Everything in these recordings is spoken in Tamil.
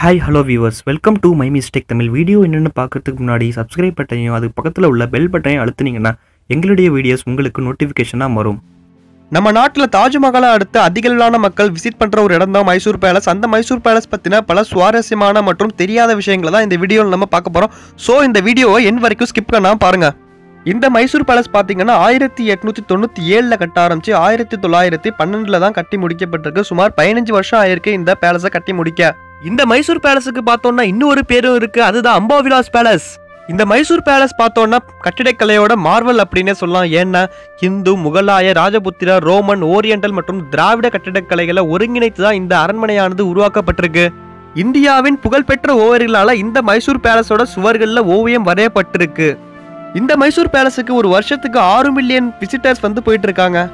Hi hello viewers welcome to my mistake Tamil video என்னென்னு பார்க்குறதுக்கு முன்னாடி சப்ஸ்கிரைப் பட்டனையும் அதுக்கு பக்கத்தில் உள்ள பெல் பட்டனையும் அழுத்துனீங்கன்னா எங்களுடைய வீடியோஸ் உங்களுக்கு நோட்டிஃபிகேஷனாக வரும் நம்ம நாட்டில் தாஜ்மஹாலை அடுத்து அதிகளான மக்கள் விசிட் பண்ணுற ஒரு இடம் தான் மைசூர் பேலஸ் அந்த மைசூர் பேலஸ் பற்றின பல சுவாரஸ்யமான மற்றும் தெரியாத விஷயங்களை தான் இந்த வீடியோவில் நம்ம பார்க்க போகிறோம் ஸோ இந்த வீடியோவை என் வரைக்கும் ஸ்கிப் பண்ணாமல் பாருங்கள் இந்த மைசூர் பேலஸ் பார்த்தீங்கன்னா ஆயிரத்தி எட்நூத்தி தொண்ணூற்றி ஏழில் கட்ட ஆரம்பிச்சு ஆயிரத்தி தொள்ளாயிரத்தி பன்னெண்டில் தான் கட்டி முடிக்கப்பட்டிருக்கு. சுமார் பதினஞ்சு வருஷம் ஆயிருக்கு இந்த பேலஸை கட்டி முடிக்க. இந்த மைசூர் பேலஸுக்கு பார்த்தோம்னா இன்னொரு பேரும் இருக்கு. அதுதான் அம்பாவிலாஸ் பேலஸ். இந்த மைசூர் பேலஸ் பார்த்தோன்னா கட்டிடக்கலையோட மார்வல் அப்படின்னே சொல்லலாம். ஏன்னா ஹிந்து முகலாய ராஜபுத்திர ரோமன் ஓரியண்டல் மற்றும் திராவிட கட்டிடக்கலைகளை ஒருங்கிணைத்து தான் இந்த அரண்மனையானது உருவாக்கப்பட்டிருக்கு. இந்தியாவின் புகழ்பெற்ற ஓவியர்களால் இந்த மைசூர் பேலஸோட சுவர்களில் ஓவியம் வரையப்பட்டிருக்கு. இந்த மைசூர் பேலஸுக்கு ஒரு வருஷத்துக்கு ஆறு மில்லியன் விசிட்டர்ஸ் வந்து போயிட்டு இருக்காங்க.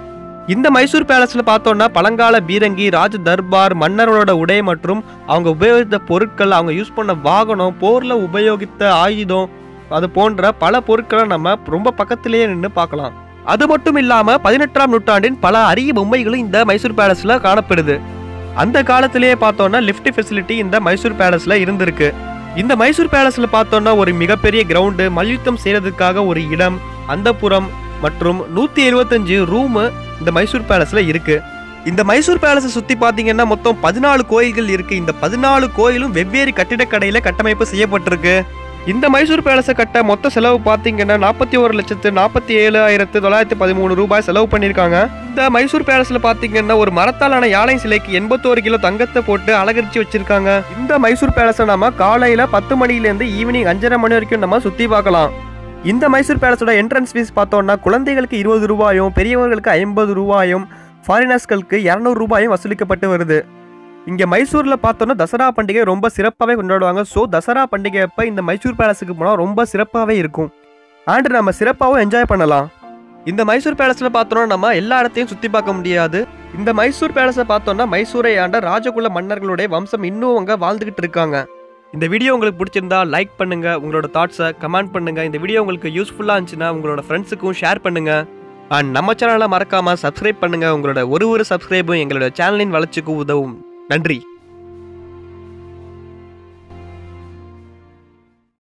இந்த மைசூர் பேலஸில் பார்த்தோம்னா பழங்கால பீரங்கி ராஜ தர்பார் மன்னர்களோட உடை மற்றும் அவங்க உபயோகித்த பொருட்கள் அவங்க யூஸ் பண்ண வாகனம் போரில் உபயோகித்த ஆயுதம் அது போன்ற பல பொருட்களை நம்ம ரொம்ப பக்கத்திலேயே நின்று பார்க்கலாம். அது மட்டும் இல்லாமல் பதினெட்டாம் நூற்றாண்டின் பல அரிய பொம்மைகளும் இந்த மைசூர் பேலஸில் காணப்படுது. அந்த காலத்திலேயே பார்த்தோம்னா லிஃப்ட் ஃபெசிலிட்டி இந்த மைசூர் பேலஸில் இருந்திருக்கு. இந்த மைசூர் பேலஸில் பார்த்தோம்னா ஒரு மிகப்பெரிய கிரவுண்டு மல்யுத்தம் செய்யறதுக்காக ஒரு இடம் அந்தப்புறம் மற்றும் நூற்றி எழுபத்தஞ்சு ரூமு இந்த மைசூர் பேலஸில் இருக்குது இந்த மைசூர் பேலஸை சுற்றி பார்த்தீங்கன்னா மொத்தம் பதினாலு கோயில்கள் இருக்குது இந்த பதினாலு கோயிலும் வெவ்வேறு கட்டிடக்கடையில் கட்டமைப்பு செய்யப்பட்டிருக்கு. இந்த மைசூர் பேலஸை கட்ட மொத்த செலவு பார்த்தீங்கன்னா நாற்பத்தி ஒரு லட்சத்து நாற்பத்தி ஏழு ஆயிரத்து தொள்ளாயிரத்தி பதிமூணு ரூபாய் செலவு பண்ணியிருக்காங்க. இந்த மைசூர் பேலஸில் பார்த்தீங்கன்னா ஒரு மரத்தாலான யானை சிலைக்கு எண்பத்தோரு கிலோ தங்கத்தை போட்டு அலகரிச்சு வச்சிருக்காங்க. இந்த மைசூர் பேலஸை நம்ம காலையில் பத்து மணிலேருந்து ஈவினிங் அஞ்சரை மணி வரைக்கும் நம்ம சுற்றி பார்க்கலாம். இந்த மைசூர் பேலஸோட என்ட்ரன்ஸ் ஃபீஸ் பார்த்தோம்னா குழந்தைகளுக்கு இருபது ரூபாயும் பெரியவர்களுக்கு ஐம்பது ரூபாயும் ஃபாரினர்ஸ்களுக்கு இரநூறு ரூபாயும் வசூலிக்கப்பட்டு வருது. இங்கே மைசூரில் பார்த்தோன்னா தசரா பண்டிகை ரொம்ப சிறப்பாகவே கொண்டாடுவாங்க. ஸோ தசரா பண்டிகை அப்போ இந்த மைசூர் பேலஸுக்கு போனால் ரொம்ப சிறப்பாகவே இருக்கும். அண்ட் நம்ம சிறப்பாகவும் என்ஜாய் பண்ணலாம். இந்த மைசூர் பேலஸில் பார்த்தோன்னா நம்ம எல்லா இடத்தையும் சுற்றி பார்க்க முடியாது. இந்த மைசூர் பேலஸை பார்த்தோன்னா மைசூரை ஆண்ட ராஜகுல மன்னர்களுடைய வம்சம் இன்னும் அங்கே வாழ்ந்துக்கிட்டு இருக்காங்க. இந்த வீடியோ உங்களுக்கு பிடிச்சிருந்தா லைக் பண்ணுங்க உங்களோட தாட்ஸை கமெண்ட் பண்ணுங்க. இந்த வீடியோ உங்களுக்கு யூஸ்ஃபுல்லாக இருந்துச்சுன்னா உங்களோட ஃப்ரெண்ட்ஸுக்கும் ஷேர் பண்ணுங்க. அண்ட் நம்ம சேனலை மறக்காம சப்ஸ்கிரைப் பண்ணுங்க. உங்களோட ஒரு ஒரு சப்ஸ்கிரைபும் எங்களோட சேனலின் வளர்ச்சிக்கு உதவும். நன்றி.